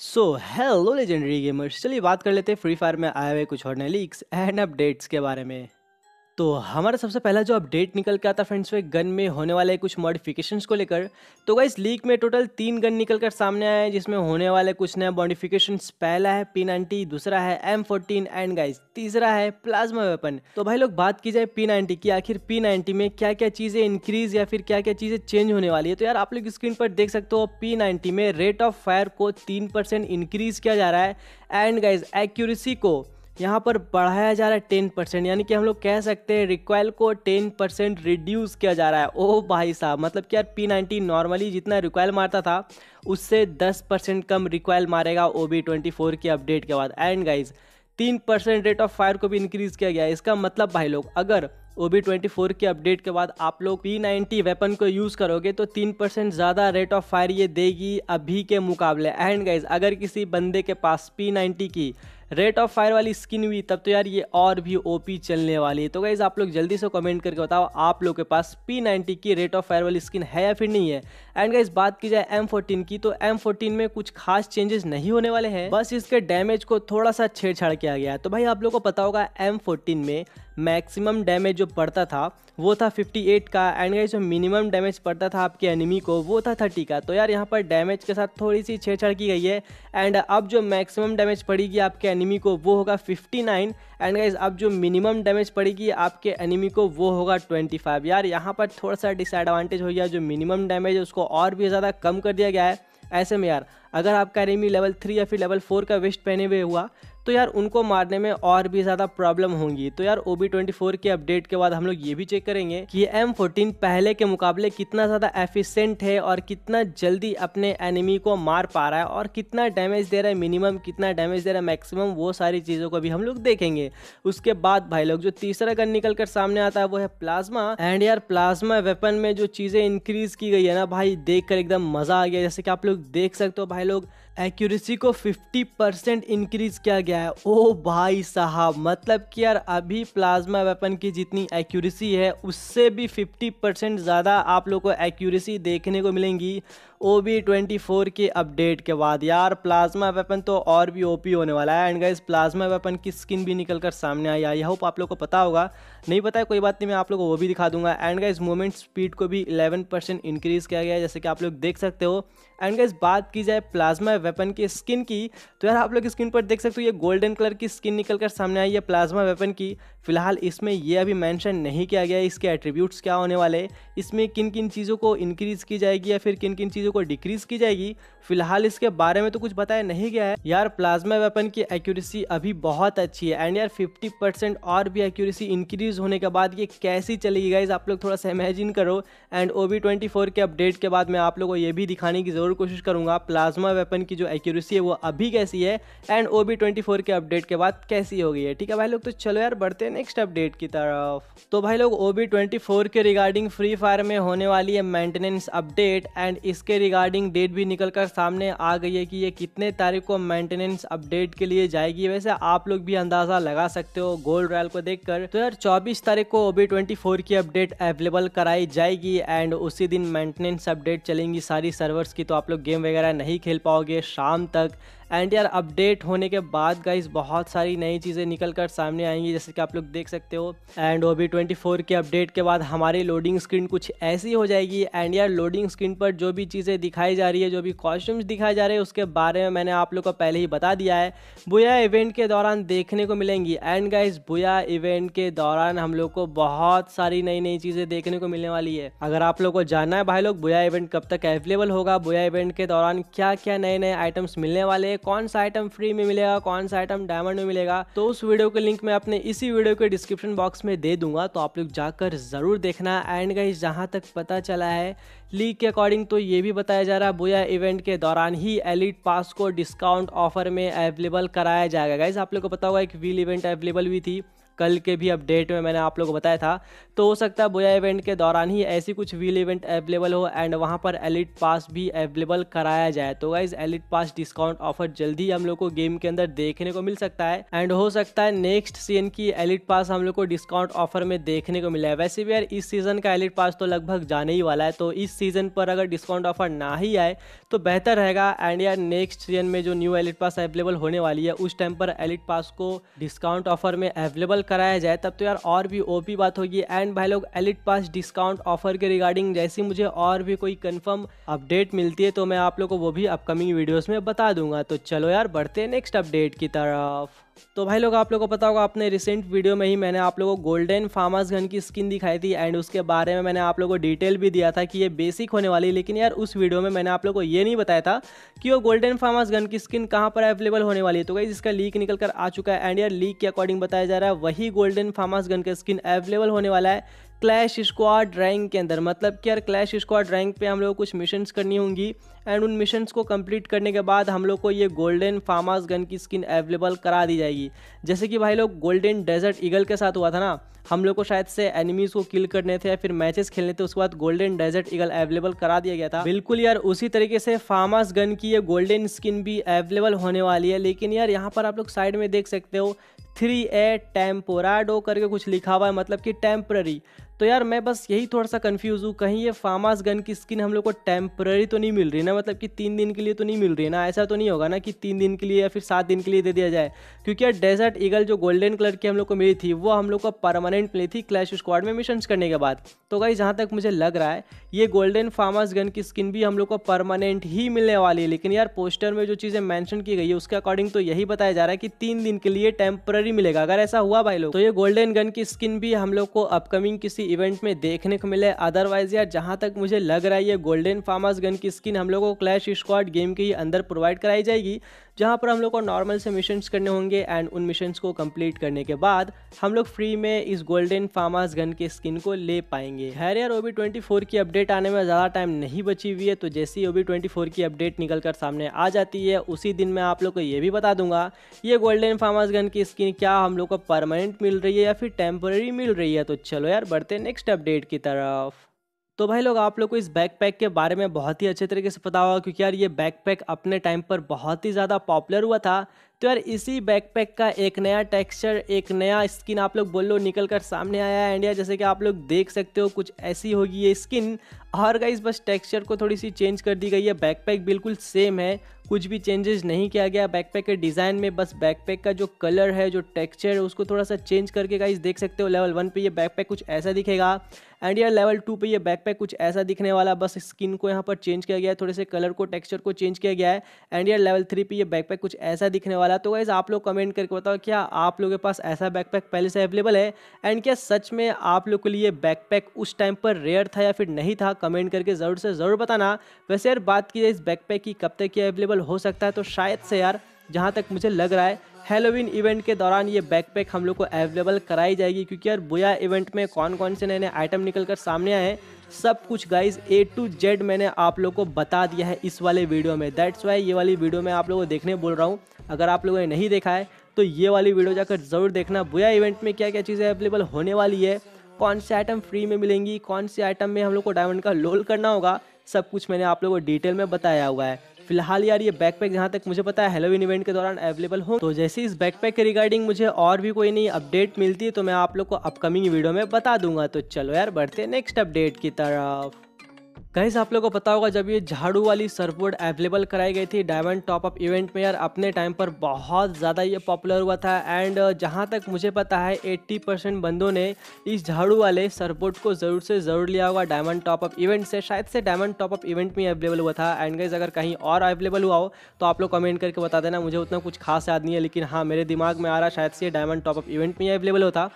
So hello legendary gamers चलिए बात कर लेते हैं फ्री फायर में आए हुए कुछ और नए लीक्स एंड अपडेट्स के बारे में। तो हमारा सबसे पहला जो अपडेट निकल के आता फ्रेंड्स वो गन में होने वाले कुछ मॉडिफिकेशंस को लेकर। तो गाइस लीक में टोटल तीन गन निकल कर सामने आए हैं, जिसमें होने वाले कुछ नए मॉडिफिकेशंस पहला है पी नाइनटी दूसरा है एम फोर्टीन एंड गाइस तीसरा है प्लाज्मा वेपन तो भाई लोग, बात की जाए पी नाइनटी की, आखिर पी नाइनटी में क्या क्या चीज़ें इंक्रीज या फिर क्या क्या चीज़ें चेंज होने वाली है? तो यार, आप लोग स्क्रीन पर देख सकते हो पी नाइनटी में रेट ऑफ़ फायर को तीन परसेंट इंक्रीज किया जा रहा है। एंड गाइज़ एक्यूरेसी को यहाँ पर बढ़ाया जा रहा है टेन परसेंट यानी कि हम लोग कह सकते हैं रिक्वायल को टेन परसेंट रिड्यूस किया जा रहा है। ओ भाई साहब मतलब कि यार पी नाइनटी नॉर्मली जितना रिक्वायल मारता था, उससे दस परसेंट कम रिक्वायल मारेगा ओ बी ट्वेंटी फोर की अपडेट के बाद। एंड गाइज़ तीन परसेंट रेट ऑफ़ फायर को भी इंक्रीज किया गया है। इसका मतलब भाई लोग, अगर ओ बी ट्वेंटी फोर के अपडेट के बाद आप लोग पी नाइनटी वेपन को यूज़ करोगे तो तीन परसेंट ज़्यादा रेट ऑफ़ फायर ये देगी अभी के मुकाबले। एंड गाइज़ अगर किसी बंदे के पास पी नाइनटी की रेट ऑफ़ फायर वाली स्किन हुई, तब तो यार ये और भी ओपी चलने वाली है। तो गाइज़ आप लोग जल्दी से कमेंट करके बताओ, आप लोग के पास पी नाइनटी की रेट ऑफ़ फायर वाली स्किन है या फिर नहीं है? एंड गाइज़ बात की जाए एम फोर्टीन की तो एम फोर्टीन में कुछ खास चेंजेस नहीं होने वाले हैं। बस इसके डैमेज को थोड़ा सा छेड़छाड़ किया गया है। तो भाई, आप लोग को पता होगा एम फोर्टीन में मैक्सिमम डैमेज जो पड़ता था वो था 58 का एंड गाइस जो मिनिमम डैमेज पड़ता था आपके एनिमी को, वो था 30 का। तो यार, यहाँ पर डैमेज के साथ थोड़ी सी छेड़छाड़ की गई है एंड अब जो मैक्सिमम डैमेज पड़ेगी आपके एनिमी को, वो होगा 59 एंड गाइज़ अब जो मिनिमम डैमेज पड़ेगी आपके एनिमी को, वो होगा 25 यार, यहाँ पर थोड़ा सा डिसएडवांटेज हो गया, जो मिनिमम डैमेज है, उसको और भी ज़्यादा कम कर दिया गया है। ऐसे में यार अगर आपका एनिमी लेवल थ्री या फिर लेवल फोर का वेस्ट पहने हुए हुआ तो यार उनको मारने में और भी ज़्यादा प्रॉब्लम होंगी। तो यार ओ बी ट्वेंटी फोर के अपडेट के बाद हम लोग ये भी चेक करेंगे कि एम फोर्टीन पहले के मुकाबले कितना ज़्यादा एफिशिएंट है और कितना जल्दी अपने एनिमी को मार पा रहा है और कितना डैमेज दे रहा है मिनिमम कितना डैमेज दे रहा है मैक्सिमम वो सारी चीज़ों को भी हम लोग देखेंगे। उसके बाद भाई लोग, जो तीसरा गन निकल कर सामने आता है, वो है प्लाज्मा एंड यार प्लाज्मा वेपन में जो चीज़ें इंक्रीज की गई है ना भाई देख कर एकदम मज़ा आ गया। जैसे कि आप लोग देख सकते हो भाई लोग एक्यूरेसी को 50 परसेंट इंक्रीज किया गया है। ओ भाई साहब मतलब कि यार अभी प्लाज्मा वेपन की जितनी एक्यूरेसी है, उससे भी 50 परसेंट ज़्यादा आप लोग को एक्यूरेसी देखने को मिलेंगी ओ बी ट्वेंटी फोर के अपडेट के बाद। यार प्लाज्मा वेपन तो और भी ओपी होने वाला है। एंड गाइज़ प्लाज्मा वेपन की स्किन भी निकल कर सामने आई। आई होप आप लोग को पता होगा। नहीं पता है, कोई बात नहीं, मैं आप लोग को वो भी दिखा दूँगा। एंड गाइज़ मूवमेंट स्पीड को भी 11 परसेंट इंक्रीज किया गया है, जैसे कि आप लोग देख सकते हो। एंड गाइज़ बात की जाए प्लाज्मा वेपन की स्किन की तो यार आप लोग स्किन पर देख सकते हो, ये गोल्डन कलर की स्किन निकल कर सामने आई है प्लाज्मा वेपन की। फ़िलहाल इसमें ये अभी मेंशन नहीं किया गया इसके एट्रीब्यूट्स क्या होने वाले इसमें किन किन चीज़ों को इंक्रीज़ की जाएगी या फिर किन किन चीज़ों को डिक्रीज़ की जाएगी फ़िलहाल इसके बारे में तो कुछ बताया नहीं गया है। यार, प्लाज्मा वेपन की एक्यूरेसी अभी बहुत अच्छी है। एंड यार 50 परसेंट और भी एक्यूरेसी इंक्रीज होने के बाद ये कैसी चलेगी गाइज़ आप लोग थोड़ा सा इमेजिन करो। एंड ओ बी के अपडेट के बाद मैं आप लोगों को ये भी दिखाने की ज़रूर कोशिश करूँगा प्लाज्मा वेपन की जो एक्यूरेसी है वो अभी कैसी है। एंड ओ बी के अपडेट के बाद कैसी हो गई है ठीक है भाई लोग तो चलो यार, बढ़ते हैं नेक्स्ट अपडेट की तरफ़। तो भाई लोग ओ बी के रिगार्डिंग फ्री फायर में होने वाली है मेंटेनेंस अपडेट एंड इसके रिगार्डिंग डेट भी निकल कर सामने आ गई है कि ये कितने तारीख को मेंटेनेंस अपडेट के लिए जाएगी। वैसे आप लोग भी अंदाज़ा लगा सकते हो गोल्ड रॉयल को देखकर। तो यार 24 तारीख को ओ बी ट्वेंटी फोर की अपडेट अवेलेबल कराई जाएगी एंड उसी दिन मेंटेनेंस अपडेट चलेंगी सारी सर्वर्स की। तो आप लोग गेम वगैरह नहीं खेल पाओगे शाम तक। एंड यार अपडेट होने के बाद गाइस बहुत सारी नई चीज़ें निकल कर सामने आएँगी, जैसे कि आप लोग देख सकते हो। And O B twenty four के अपडेट के बाद हमारी लोडिंग स्क्रीन कुछ ऐसी हो जाएगी। एंड यार लोडिंग स्क्रीन पर जो भी चीज़ें दिखाई जा रही है, जो भी कॉस्ट्यूम्स दिखाए जा रहे हैं, उसके बारे में मैंने आप लोग को पहले ही बता दिया है। बुया इवेंट के दौरान देखने को मिलेंगी। एंड गाइज़ बुया इवेंट के दौरान हम लोग को बहुत सारी नई नई चीज़ें देखने को मिलने वाली है। अगर आप लोग को जानना है भाई लोग, बुया इवेंट कब तक अवेलेबल होगा? बुया इवेंट के दौरान क्या क्या नए नए आइटम्स मिलने वाले कौन सा आइटम फ्री में मिलेगा, कौन सा आइटम डायमंड में मिलेगा तो उस वीडियो के लिंक मैं अपने इसी वीडियो के डिस्क्रिप्शन बॉक्स में दे दूँगा तो आप लोग जाकर ज़रूर देखना। एंड गाइज़ जहाँ तक पता चला है लीग के अकॉर्डिंग तो ये भी बताया जा रहा है बोया इवेंट के दौरान ही एलिट पास को डिस्काउंट ऑफ़र में अवेलेबल कराया जाएगा। गाइज़ आप लोग को पता होगा, एक व्हील इवेंट अवेलेबल हुई थी। कल के भी अपडेट में मैंने आप लोगों को बताया था। तो हो सकता है बोया इवेंट के दौरान ही ऐसी कुछ व्हील इवेंट अवेलेबल हो एंड वहाँ पर एलिट पास भी अवेलेबल कराया जाए। तो guys elite pass discount offer जल्दी हम लोग को गेम के अंदर देखने को मिल सकता है। एंड हो सकता है नेक्स्ट सीज़न की एलिट पास हम लोग को डिस्काउंट ऑफ़र में देखने को मिला। है वैसे भी यार, इस सीज़न का एलिट पास तो लगभग जाने ही वाला है। तो इस सीज़न पर अगर डिस्काउंट ऑफ़र ना ही आए तो बेहतर रहेगा। एंड यार नेक्स्ट सीज़न में जो न्यू एलिट पास अवेलेबल होने वाली है, उस टाइम पर एलिट पास को डिस्काउंट ऑफ़र में अवेलेबल कराया जाए, तब तो यार और भी ओपी बात होगी। एंड भाई लोग एलिट पास डिस्काउंट ऑफ़र के रिगार्डिंग जैसी मुझे और भी कोई कन्फर्म अपडेट मिलती है तो मैं आप लोग को वो भी अपकमिंग वीडियोस में बता दूँगा। तो चलो यार, बढ़ते हैं नेक्स्ट अपडेट की तरफ़। तो भाई लोग, आप लोगों को पता होगा अपने रिसेंट वीडियो में ही मैंने आप लोगों को गोल्डन फार्मास गन की स्किन दिखाई थी एंड उसके बारे में मैंने आप लोगों को डिटेल भी दिया था कि ये बेसिक होने वाली लेकिन यार, उस वीडियो में मैंने आप लोगों को ये नहीं बताया था कि वो गोल्डन फार्मास गन की स्किन कहाँ पर अवेलेबल होने वाली है। तो भाई इसका लीक निकल कर आ चुका है एंड यार लीक के अकॉर्डिंग बताया जा रहा है, वही गोल्डन फार्मास गन का स्किन अवेलेबल होने वाला है। क्लैश स्क्वाड रैंक के अंदर। मतलब कि यार क्लैश स्क्वाड रैंक पे हम लोग कुछ मिशंस करनी होंगी एंड उन मिशंस को कंप्लीट करने के बाद हम लोग को ये गोल्डन फार्मास गन की स्किन अवेलेबल करा दी जाएगी। जैसे कि भाई लोग गोल्डन डेजर्ट ईगल के साथ हुआ था ना, हम लोग को शायद से एनिमीज को किल करने थे या फिर मैचेस खेलने थे, उसके बाद गोल्डन डेजर्ट ईगल अवेलेबल करा दिया गया था। बिल्कुल यार, उसी तरीके से फार्मास गन की ये गोल्डन स्किन भी अवेलेबल होने वाली है। लेकिन यार, यहाँ पर आप लोग साइड में देख सकते हो थ्री ए टेम्पोराडो करके कुछ लिखा हुआ है मतलब कि टेम्पररी तो यार मैं बस यही थोड़ा सा कन्फ्यूज़ हूँ। कहीं ये फार्मास गन की स्किन हम लोग को टेम्पररी तो नहीं मिल रही ना? मतलब कि तीन दिन के लिए तो नहीं मिल रही है ना? ऐसा तो नहीं होगा ना कि तीन दिन के लिए या फिर सात दिन के लिए दे दिया जाए? क्योंकि यार डेजर्ट ईगल जो गोल्डन कलर की हम लोग को मिली थी, वो हम लोग को परमानेंट मिली थी क्लैश स्क्वाड में मिशन करने के बाद। तो भाई जहाँ तक मुझे लग रहा है, ये गोल्डन फार्मास गन की स्किन भी हम लोग को परमानेंट ही मिलने वाली है। लेकिन यार पोस्टर में जो चीज़ें मैंशन की गई है, उसके अकॉर्डिंग तो यही बताया जा रहा है कि तीन दिन के लिए टेम्पररी मिलेगा। अगर ऐसा हुआ भाई लोग तो ये गोल्डन गन की स्किन भी हम लोग को अपकमिंग किसी इवेंट में देखने को मिले अदरवाइज़ यार, जहाँ तक मुझे लग रहा है, ये गोल्डन फार्मर्स गन की स्किन हम लोगों को क्लैश स्क्वाड गेम के अंदर प्रोवाइड कराई जाएगी। जहाँ पर हम लोग को नॉर्मल से मिशंस करने होंगे एंड उन मिशंस को कंप्लीट करने के बाद हम लोग फ्री में इस गोल्डन फार्मास गन के स्किन को ले पाएँगे। खैर यार ओबी ट्वेंटी की अपडेट आने में ज़्यादा टाइम नहीं बची हुई है तो जैसी ओबी ट्वेंटी की अपडेट निकल कर सामने आ जाती है, उसी दिन मैं आप लोग को ये भी बता दूँगा, ये गोल्डन फार्मास गन की स्किन क्या हम लोग को परमानेंट मिल रही है या फिर टेम्पररी मिल रही है? तो चलो यार, बढ़ते नेक्स्ट अपडेट की तरफ़। तो भाई लोग, आप लोग को इस बैकपैक के बारे में बहुत ही अच्छे तरीके से पता होगा, क्योंकि यार ये बैकपैक अपने टाइम पर बहुत ही ज़्यादा पॉपुलर हुआ था। तो यार इसी बैकपैक का एक नया टेक्सचर एक नया स्किन आप लोग बोल लो निकल कर सामने आया है इंडिया जैसे कि आप लोग देख सकते हो, कुछ ऐसी होगी ये स्किन और गाइस बस टेक्सचर को थोड़ी सी चेंज कर दी गई है। बैकपैक बिल्कुल सेम है, कुछ भी चेंजेस नहीं किया गया। बैकपैक के डिज़ाइन में बस बैकपैक का जो कलर है, जो टेक्सचर है, उसको थोड़ा सा चेंज करके गाइस देख सकते हो। लेवल वन पे ये बैकपैक कुछ ऐसा दिखेगा। एंड यार लेवल टू पे ये बैकपैक कुछ ऐसा दिखने वाला, बस स्किन को यहाँ पर चेंज किया गया है। थोड़े से कलर को टेक्सचर को चेंज किया गया है। एंड यार लेवल थ्री पे ये बैकपैक कुछ ऐसा दिखने वाला तो गाइज़ आप लोग कमेंट करके बताओ, क्या आप लोगों के पास ऐसा बैकपैक पहले से अवेलेबल है? एंड क्या सच में आप लोग के लिए बैकपैक उस टाइम पर रेयर था या फिर नहीं था? कमेंट करके ज़रूर से ज़रूर बताना। वैसे यार, बात की जाए इस बैकपैक की कब तक ये अवेलेबल हो सकता है तो शायद से यार, जहाँ तक मुझे लग रहा है हेलोविन इवेंट के दौरान ये बैकपैक हम लोग को अवेलेबल कराई जाएगी क्योंकि यार बोया इवेंट में कौन कौन से नए नए आइटम निकल कर सामने आए हैं, सब कुछ गाइज़ ए टू जेड मैंने आप लोग को बता दिया है इस वाले वीडियो में। दैट्स वाई ये वाली वीडियो मैं आप लोगों को देखने बोल रहा हूँ। अगर आप लोगों ने नहीं देखा है तो ये वाली वीडियो जाकर ज़रूर देखना। बोया इवेंट में क्या क्या चीज़ें अवेलेबल होने वाली है, कौन से आइटम फ्री में मिलेंगी, कौन से आइटम में हम लोग को डायमंड का लोल करना होगा, सब कुछ मैंने आप लोगों को डिटेल में बताया हुआ है। फ़िलहाल यार ये बैकपैक जहाँ तक मुझे पता है हेलोविन इवेंट के दौरान अवेलेबल हो तो जैसे इस बैकपैक के रिगार्डिंग मुझे और भी कोई नई अपडेट मिलती है तो मैं आप लोग को अपकमिंग वीडियो में बता दूँगा। तो चलो यार, बढ़ते नेक्स्ट अपडेट की तरफ़। गाइस, आप लोगों को पता होगा, जब ये झाड़ू वाली सर्फबोर्ड अवेलेबल कराई गई थी डायमंड टॉप अप इवेंट में, यार, अपने टाइम पर बहुत ज़्यादा ये पॉपुलर हुआ था। एंड जहाँ तक मुझे पता है 80 परसेंट बंदों ने इस झाड़ू वाले सर्फबोर्ड को ज़रूर से ज़रूर लिया होगा डायमंड टॉप अप इवेंट से। शायद से डायमंड टॉप अप इवेंट में अवेलेबल हुआ था। एंड गाइज़ अगर कहीं और अवेलेबल हुआ हो तो आप लोग कमेंट करके बता देना। मुझे उतना कुछ खास याद नहीं है, लेकिन हाँ मेरे दिमाग में आ रहा, शायद से डायमंड टॉप अप इवेंट में अवेलेबल होता।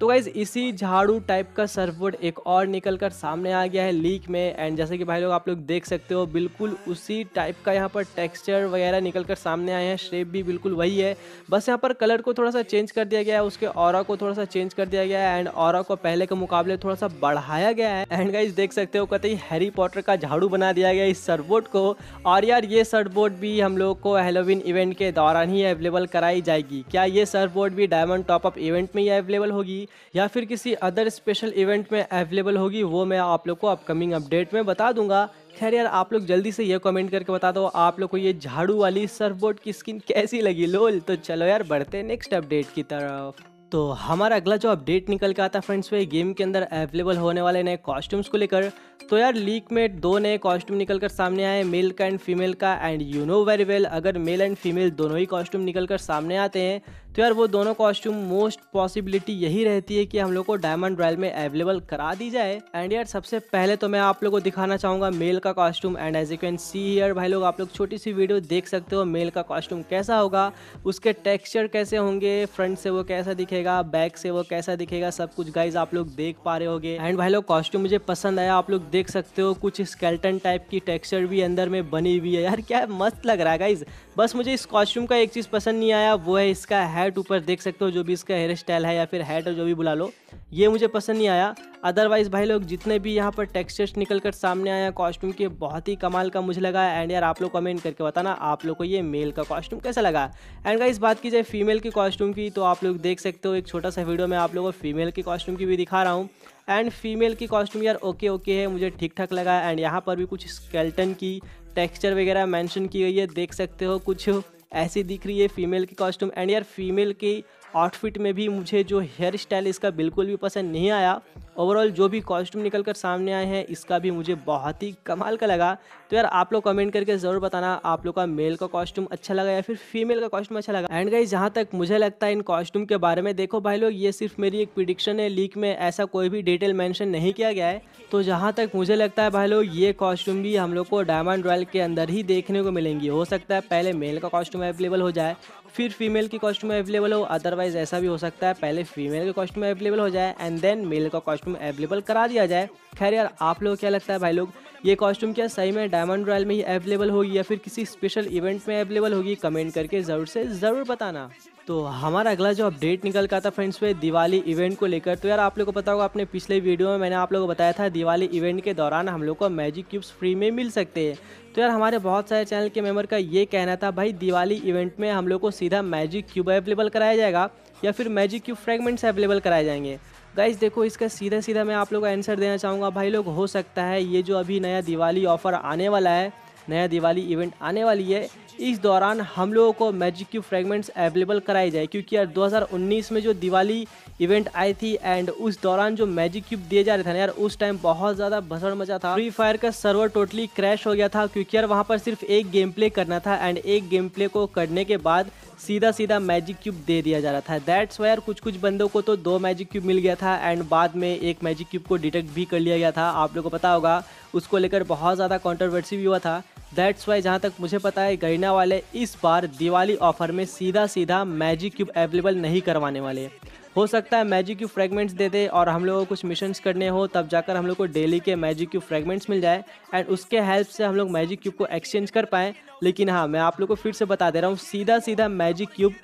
तो गाइज़ इसी झाड़ू टाइप का सर्फबोर्ड एक और निकल कर सामने आ गया है लीक में। एंड जैसे कि भाई लोग आप लोग देख सकते हो, बिल्कुल उसी टाइप का यहाँ पर टेक्सचर वगैरह निकल कर सामने आए हैं। शेप भी बिल्कुल वही है। बस यहाँ पर कलर को थोड़ा सा चेंज कर दिया गया है, उसके और को थोड़ा सा चेंज कर दिया गया है एंड और को पहले के मुकाबले थोड़ा सा बढ़ाया गया है। एंड गाइज़ देख सकते हो, कतई हैरी पॉटर का झाड़ू बना दिया गया इस सरबोर्ड को। और यार, ये सरबोर्ड भी हम लोग को हेलोविन इवेंट के दौरान ही अवेलेबल कराई जाएगी। क्या ये सरबोर्ड भी डायमंड टॉप अप इवेंट में ही अवेलेबल होगी, या फिर किसी अदर स्पेशल इवेंट में अवेलेबल होगी, वो मैं आप लोग को अपकमिंग अपडेट में बता दूँगा। खैर यार, आप लोग जल्दी से ये कमेंट करके बता दो, आप लोग को ये झाड़ू वाली सरबोर्ड की स्किन कैसी लगी? लोल तो चलो यार, बढ़ते नेक्स्ट अपडेट की तरफ़। तो हमारा अगला जो अपडेट निकल के आता फ्रेंड्स वो गेम के अंदर अवेलेबल होने वाले नए कॉस्ट्यूम्स को लेकर। तो यार लीक में दो नए कॉस्ट्यूम निकल कर सामने आए मेल का एंड फीमेल का and you know very well अगर मेल एंड फीमेल दोनों ही कॉस्ट्यूम निकल कर सामने आते हैं तो यार वो दोनों कॉस्ट्यूम मोस्ट पॉसिबिलिटी यही रहती है कि हम लोग को डायमंड रॉयल में अवेलेबल करा दी जाए। एंड यार सबसे पहले तो मैं आप लोग को दिखाना चाहूँगा मेल का costume and as you can see here भाई लोग, आप लोग छोटी सी वीडियो देख सकते हो मेल का कॉस्ट्यूम कैसा होगा। उसके टेक्स्चर कैसे होंगे फ्रंट से वो कैसा दिखेगा बैक से वो कैसा दिखेगा, सब कुछ गाइज़ आप लोग देख पा रहे होगे। एंड भाई लोग कॉस्ट्यूम मुझे पसंद आया, आप लोग देख सकते हो कुछ स्केल्टन टाइप की टेक्स्चर भी अंदर में बनी हुई है। यार क्या मस्त लग रहा है गाइज़ बस मुझे इस कॉस्ट्यूम का एक चीज़ पसंद नहीं आया, वो है इसका हैट ऊपर देख सकते हो जो भी इसका हेयर स्टाइल है या फिर हैट जो भी बुला लो। ये मुझे पसंद नहीं आया। अदरवाइज़ भाई लोग, जितने भी यहाँ पर टेक्सचर्स निकल कर सामने आया कॉस्ट्यूम के, बहुत ही कमाल का मुझे लगा। एंड यार आप लोग कमेंट करके बताना, आप लोग को ये मेल का कॉस्ट्यूम कैसा लगा? एंड गाइस बात की जाए फीमेल की कॉस्ट्यूम की तो आप लोग देख सकते हो एक छोटा सा वीडियो में आप लोगों को फीमेल के कॉस्ट्यूम की भी दिखा रहा हूँ। एंड फीमेल की कॉस्ट्यूम यार ओके ओके है, मुझे ठीक ठाक लगा। एंड यहाँ पर भी कुछ स्केल्टन की टेक्सचर वगैरह मेंशन की गई है, देख सकते हो कुछ ऐसी दिख रही है फीमेल की कॉस्ट्यूम एंड यार फीमेल की आउटफिट में भी मुझे जो हेयर स्टाइल इसका बिल्कुल भी पसंद नहीं आया। ओवरऑल जो भी कॉस्ट्यूम निकल कर सामने आए हैं, इसका भी मुझे बहुत ही कमाल का लगा। तो यार, आप लोग कमेंट करके ज़रूर बताना, आप लोग का मेल का कॉस्ट्यूम अच्छा लगा या फिर फीमेल का कॉस्ट्यूम अच्छा लगा? एंड गाइज़ जहाँ तक मुझे लगता है, इन कॉस्ट्यूम के बारे में, देखो भाई लोग, ये सिर्फ़ मेरी एक प्रिडिक्शन है लीक में ऐसा कोई भी डिटेल मैंशन नहीं किया गया है। तो जहाँ तक मुझे लगता है भाई लोग, ये कॉस्ट्यूम भी हम लोग को डायमंड रॉयल के अंदर ही देखने को मिलेंगी। हो सकता है पहले मेल का कॉस्ट्यूम अवेलेबल हो जाए फिर फीमेल की कॉस्ट्यूम अवेलेबल हो अदरवाइज़ ऐसा भी हो सकता है, पहले फीमेल के कॉस्ट्यूम अवेलेबल हो जाए एंड देन मेल का कॉस्ट्यूम अवेलेबल करा दिया जाए। खैर यार, आप लोग क्या लगता है भाई लोग, ये कॉस्ट्यूम क्या सही में डायमंड रॉयल में ही अवेलेबल होगी, या फिर किसी स्पेशल इवेंट में अवेलेबल होगी? कमेंट करके ज़रूर से ज़रूर बताना। तो हमारा अगला जो अपडेट निकल का था फ्रेंड्स पे दिवाली इवेंट को लेकर। तो यार, आप लोग को पता होगा अपने पिछले वीडियो में मैंने आप लोगों को बताया था, दिवाली इवेंट के दौरान हम लोग को मैजिक क्यूब्स फ्री में मिल सकते हैं। तो यार, हमारे बहुत सारे चैनल के मेंबर का ये कहना था, भाई, दिवाली इवेंट में हम लोग को सीधा मैजिक क्यूब अवेलेबल कराया जाएगा या फिर मैजिक क्यूब फ्रेगमेंट्स अवेलेबल कराए जाएँगे? गाइज़ देखो, इसका सीधा सीधा मैं आप लोग को आंसर देना चाहूँगा। भाई लोग, हो सकता है ये जो अभी नया दिवाली ऑफ़र आने वाला है नया दिवाली इवेंट आने वाली है। इस दौरान हम लोगों को मैजिक क्यूब फ्रेगमेंट्स अवेलेबल कराई जाए क्योंकि यार 2019 में जो दिवाली इवेंट आई थी एंड उस दौरान जो मैजिक क्यूब दिए जा रहे थे ना यार, उस टाइम बहुत ज़्यादा भसड़ मचा था। फ्री फायर का सर्वर टोटली क्रैश हो गया था, क्योंकि यार वहाँ पर सिर्फ़ एक गेम प्ले करना था एंड एक गेम प्ले को करने के बाद सीधा सीधा मैजिक क्यूब दे दिया जा रहा था। दैट्स वायर कुछ कुछ बंदों को तो दो मैजिक क्यूब मिल गया था एंड बाद में एक मैजिक क्यूब को डिटेक्ट भी कर लिया गया था। आप लोगों को पता होगा, उसको लेकर बहुत ज़्यादा कॉन्ट्रोवर्सी भी हुआ था। दैट्स वाई जहाँ तक मुझे पता है गहना वाले इस बार दिवाली ऑफ़र में सीधा सीधा मैजिक क्यूब अवेलेबल नहीं करवाने वाले हो। सकता है मैजिक क्यूब फ्रेगमेंट्स दे दे और हम लोगों को कुछ मिशंस करने हो, तब जाकर हम लोग को डेली के मैजिक क्यूब फ्रेगमेंट्स मिल जाए एंड उसके हेल्प से हम लोग मैजिक क्यूब को एक्सचेंज कर पाएँ। लेकिन हाँ मैं आप लोग को फिर से बता दे रहा हूँ सीधा सीधा मैजिक क्यूब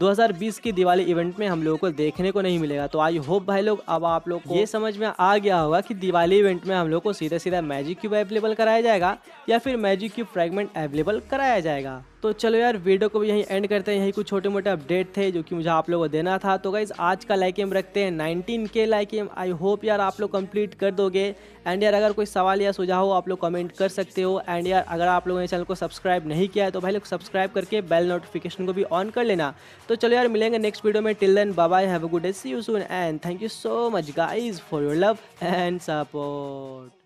2020 की दिवाली इवेंट में हम लोगों को देखने को नहीं मिलेगा। तो आई होप भाई लोग, अब आप लोग को ये समझ में आ गया होगा कि दिवाली इवेंट में हम लोग को सीधा सीधा मैजिक क्यूब अवेलेबल कराया जाएगा या फिर मैजिक क्यूब फ्रेगमेंट अवेलेबल कराया जाएगा। तो चलो यार, वीडियो को भी यहीं एंड करते हैं। यही कुछ छोटे मोटे अपडेट थे जो कि मुझे आप लोगों को देना था। तो गाइज़ आज का लाइक एम रखते हैं। 19 के लाइक एम आई होप यार आप लोग कंप्लीट कर दोगे। एंड यार, अगर कोई सवाल या सुझाव हो, आप लोग कमेंट कर सकते हो। एंड यार, अगर आप लोगों ने चैनल को सब्सक्राइब नहीं किया है तो भाई लोग सब्सक्राइब करके बेल नोटिफिकेशन को भी ऑन कर लेना। तो चलो यार, मिलेंगे नेक्स्ट वीडियो में। Till then bye have a good day see you soon and thank you so much guys for your love and support